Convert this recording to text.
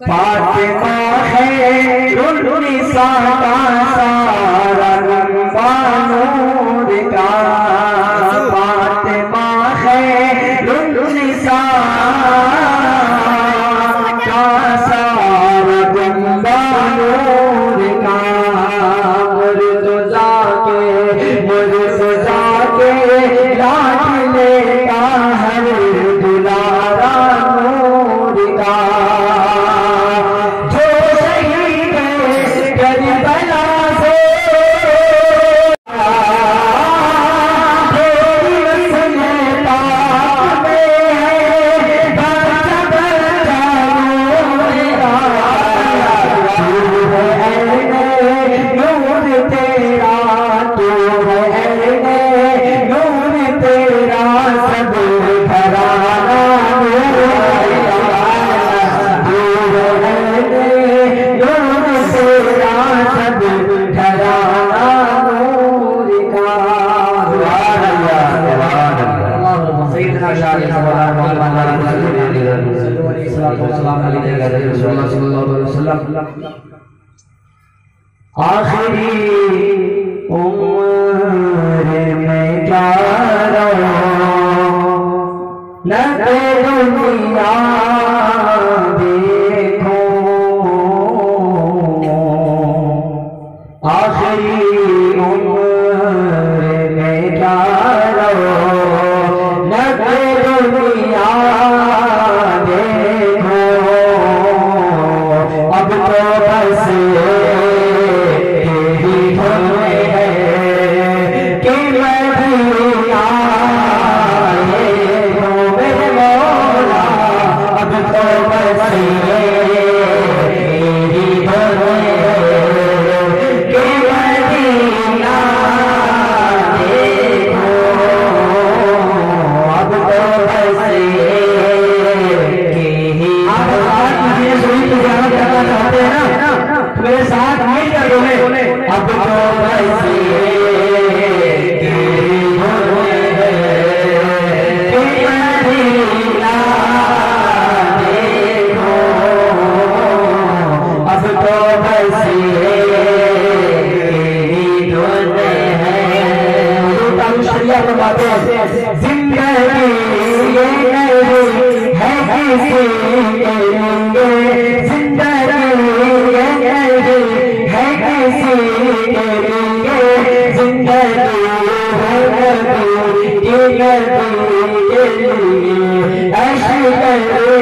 فاطمہ ہے النساء کا سارا رنبا آخری عمر میں جا رہا نہ دنیا دیکھو آخری آج مجھے سوئی تجارت کرنا چاہتے ہیں نا میرے ساتھ مل کر بولے اب زندگی ہے Ashhadu